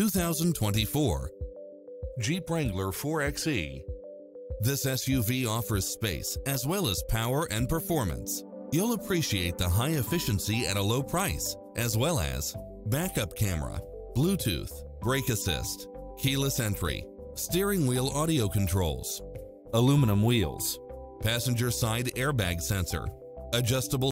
2024 Jeep Wrangler 4xe. This SUV offers space as well as power and performance. You'll appreciate the high efficiency at a low price, as well as backup camera, Bluetooth, brake assist, keyless entry, steering wheel audio controls, aluminum wheels, passenger side airbag sensor, adjustable